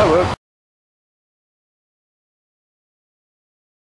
Oh, that works.